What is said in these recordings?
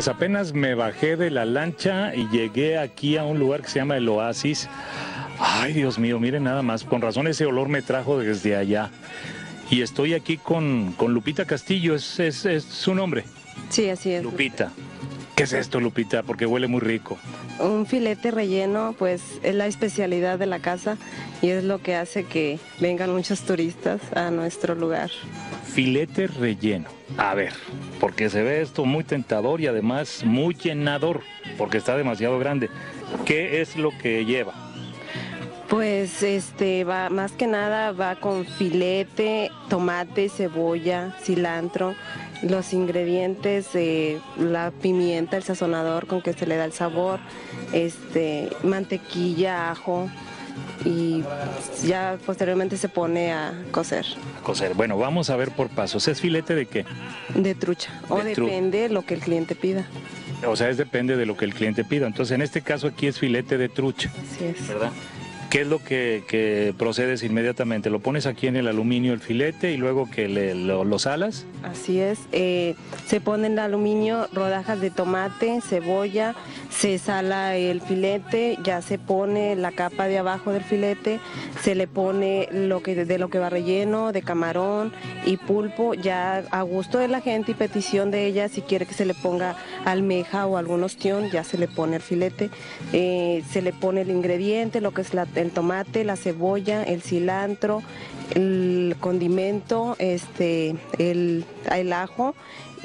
Pues apenas me bajé de la lancha y llegué aquí a un lugar que se llama el Oasis. Ay, Dios mío, miren nada más, con razón ese olor me trajo desde allá. Y estoy aquí con, con Lupita Castillo, es, es, es su nombre. Sí, así es. Lupita. ¿Qué es esto, Lupita? Porque huele muy rico. Un filete relleno, pues es la especialidad de la casa y es lo que hace que vengan muchos turistas a nuestro lugar. Filete relleno. A ver, porque se ve esto muy tentador y además muy llenador, porque está demasiado grande. ¿Qué es lo que lleva? Pues este va más que nada va con filete, tomate, cebolla, cilantro, los ingredientes, eh, la pimienta, el sazonador con que se le da el sabor, este mantequilla, ajo y ya posteriormente se pone a cocer A cocer. Bueno, vamos a ver por pasos. ¿Es filete de qué? de trucha o De tru- depende lo que el cliente pida. O sea, es depende de lo que el cliente pida. Entonces, en este caso aquí es filete de trucha, Así es. ¿verdad? ¿Qué es lo que, procedes inmediatamente? ¿Lo pones aquí en el aluminio el filete y luego que le, lo, lo salas? Así es. eh, se pone en el aluminio rodajas de tomate, cebolla, se sala el filete, ya se pone la capa de abajo del filete, se le pone lo que de lo que va relleno, de camarón y pulpo, ya a gusto de la gente y petición de ella, si quiere que se le ponga almeja o algún ostión, ya se le pone el filete, eh, se le pone el ingrediente, lo que es la- el tomate, la cebolla, el cilantro, el condimento, este, el, el ajo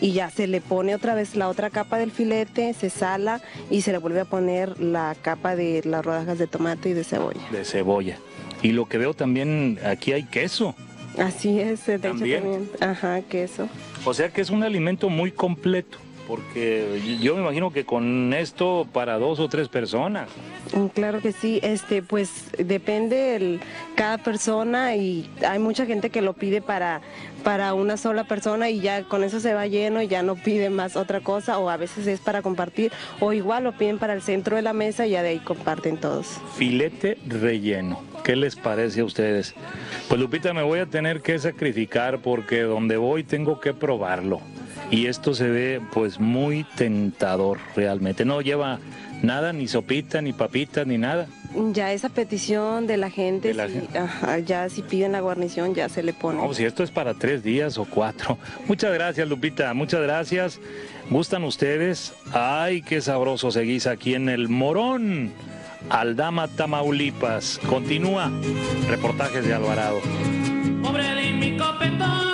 y ya se le pone otra vez la otra capa del filete, se sala y se le vuelve a poner la capa de las rodajas de tomate y de cebolla. De cebolla. Y lo que veo también, aquí hay queso. Así es, echa ¿También? también. Ajá, queso. O sea que es un alimento muy completo. Porque yo me imagino que con esto para dos o tres personas. Mm, Claro que sí, este, pues depende el, cada persona y hay mucha gente que lo pide para, para una sola persona y ya con eso se va lleno y ya no pide más otra cosa o a veces es para compartir o igual lo piden para el centro de la mesa y ya de ahí comparten todos. Filete relleno. ¿Qué les parece a ustedes? Pues Lupita, me voy a tener que sacrificar porque donde voy tengo que probarlo. Y esto se ve pues muy tentador realmente. No lleva nada, ni sopita, ni papitas, ni nada. Ya esa petición de la gente, De la si- gente. ajá, ya si piden la guarnición ya se le pone. No, si esto es para tres días o cuatro. Muchas gracias, Lupita. Muchas gracias. ¿Gustan ustedes? Ay, qué sabroso seguís aquí en el Morón. Aldama, Tamaulipas. Continúa. Reportajes de Alvarado. Pobre de mi copetón.